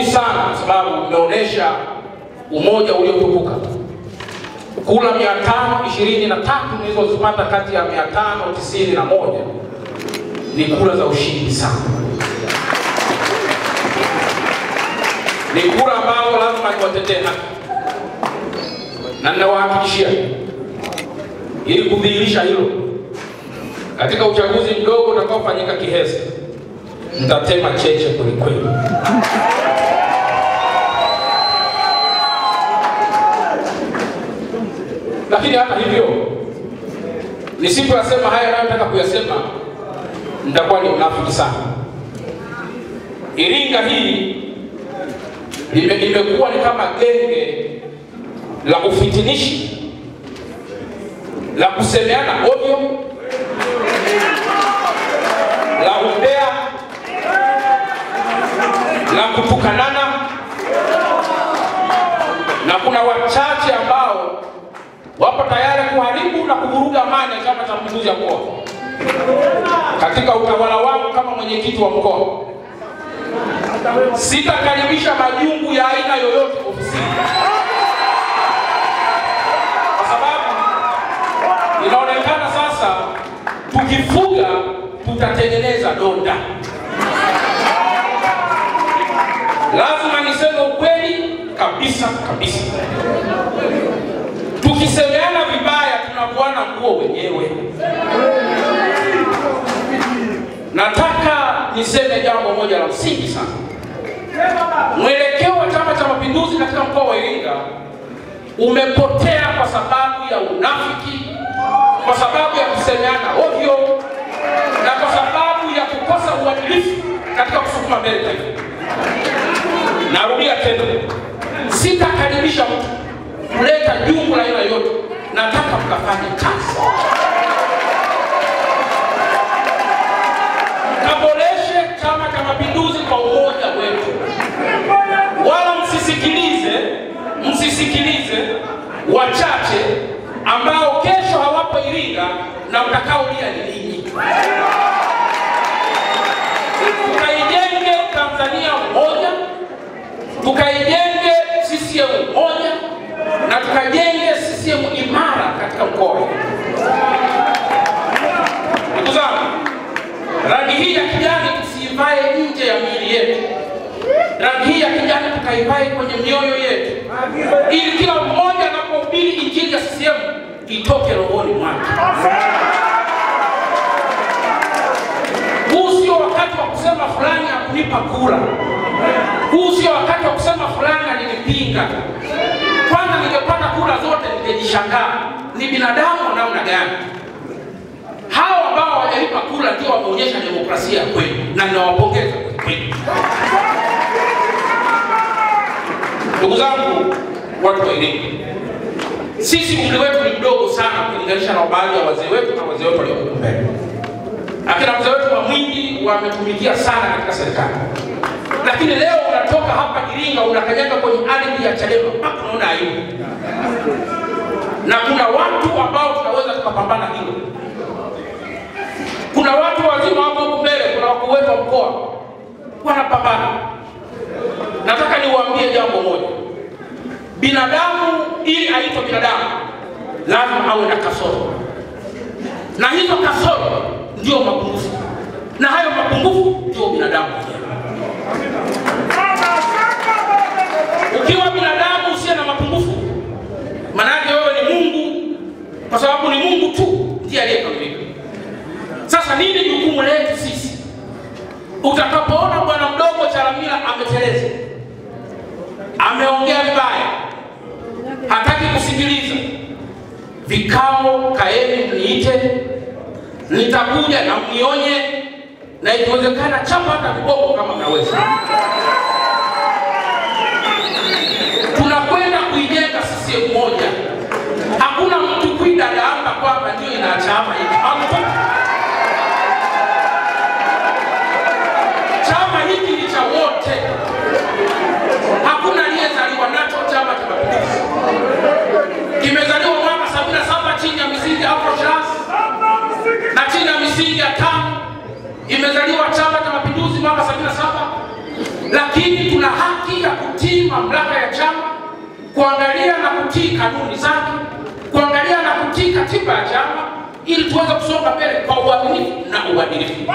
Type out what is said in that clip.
sana kwa sababu umeonyesha umoja uliotukuka. Kula mia tano ishirini na tatu nilizozipata kati ya mia tano tisini na moja ni kula za ushindi sana, ni kula ambazo lazima niwatetee haki, na ninawahakikishia ili kudhihirisha hilo, katika uchaguzi mdogo utakaofanyika Kihesa mtatema cheche kwelikweli. Lakini hata hivyo, nisipoyasema haya nayotaka kuyasema, nitakuwa ni unafiki sana. Iringa hii imekuwa ni kama genge la ufitinishi la kusemeana ovyo, la umbea, la kutukanana, na kuna ambao wapo tayari kuharibu na kuvuruga amani ya Chama cha Mapinduzi ya mkoa katika utawala wangu kama mwenyekiti wa mkoa. Sitakaribisha majungu ya aina yoyote ofisini, kwa sababu inaonekana sasa tukifuga tutatengeneza donda. Lazima niseme ukweli kabisa kabisa. Tunakuana nguo wenyewe. Nataka niseme jambo moja la msingi sana. Mwelekeo wa Chama cha Mapinduzi katika mkoa wa Iringa umepotea kwa sababu ya unafiki, kwa sababu ya kusemeana ovyo na kwa sababu ya kukosa uadilifu katika kusukuma mbele taifa. Narudia tena, sitakaribisha mtu kuleta jungu la aina yote, Nataka mkafanye msisikilize msisikilize wachache ambao kesho hawapo Iringa na mtakaolia ni ninyi. Tukaijenge Tanzania moja, tukaijenge CCM moja na tukajenge CCM imara katika mkoa. Ndugu zangu, rangi hii ya kijani tusiivae nje ya miili yetu. Rangi hii ya kijani tukaivae kwenye mioyo yetu, ili kila mmoja anapohubiri injili ya CCM itoke rohoni mwake. Huu sio wakati wa kusema fulani hakunipa kura. Huu sio wakati wa kusema fulani alinipinga. Kwanza ningepata kura zote ningejishangaa ni binadamu namna gani hawa ambao hawajalipa kura ndio wameonyesha demokrasia kweli, na ninawapongeza kweli. Ndugu zangu, watu wa sisi umri wetu ni mdogo sana kulinganisha na baadhi ya wazee wetu na wazee wetu waliokuwa mbele. Akina wazee wetu wa Mwingi wametumikia sana katika serikali, lakini leo unatoka hapa Iringa unakanyaga kwenye ardhi ya Chadema mpaka unaona aibu, na kuna watu ambao tunaweza tukapambana hilo. Kuna watu wazima wako mbele, kuna wakuu wetu wa mkoa wanapambana. Nataka niwaambie jambo moja, binadamu ili aitwe binadamu lazima awe na kasoro, na hizo kasoro ndio mapungufu, na hayo mapungufu ndio binadamu. Ukiwa binadamu usiye na mapungufu, maana yake wewe ni Mungu, kwa sababu ni Mungu tu ndiye aliyekamilika. Sasa nini jukumu letu sisi? Utakapoona vikao kaeni, mniite, nitakuja na mnionye, na ikiwezekana chapa hata viboko kama mnaweza. Tunakwenda kuijenga CCM moja. Hakuna mtu kuidadaamba kwamba ndio ina chama hiki. Chama hiki ni cha wote, hakuna aliyezaliwa nacho. Nimezaliwa Chama cha Mapinduzi mwaka 77, lakini tuna haki ya kutii mamlaka ya chama, kuangalia na kutii kanuni zake, kuangalia na kutii katiba ya chama, ili tuweze kusonga mbele kwa uaminifu na uadilifu.